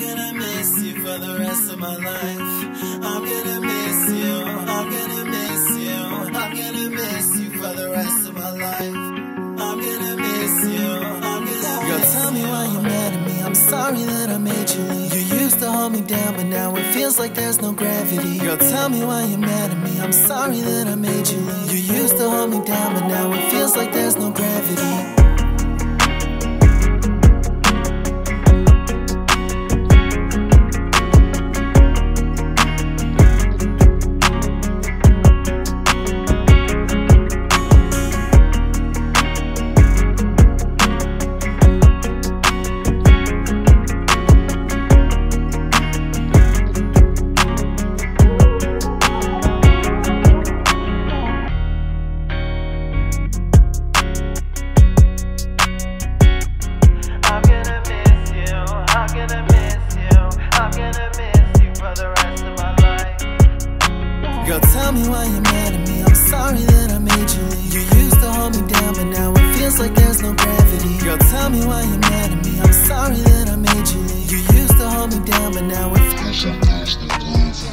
gonna miss you for the rest of my life. I'm gonna miss you. I'm gonna miss you. I'm gonna miss you for the rest of my life. I'm gonna miss you. I'm gonna Girl, tell me why you're mad at me. I'm sorry that I made you leave. You used to hold me down, but now it feels like there's no gravity. Girl, tell me why you're mad at me. I'm sorry that I made you leave. You used to hold me down, but now Girl, tell me why you're mad at me. I'm sorry that I made you leave. You used to hold me down, but now it feels like there's no gravity. Girl, tell me why you're mad at me. I'm sorry that I made you leave. You used to hold me down, but now it feels like there's no gravity.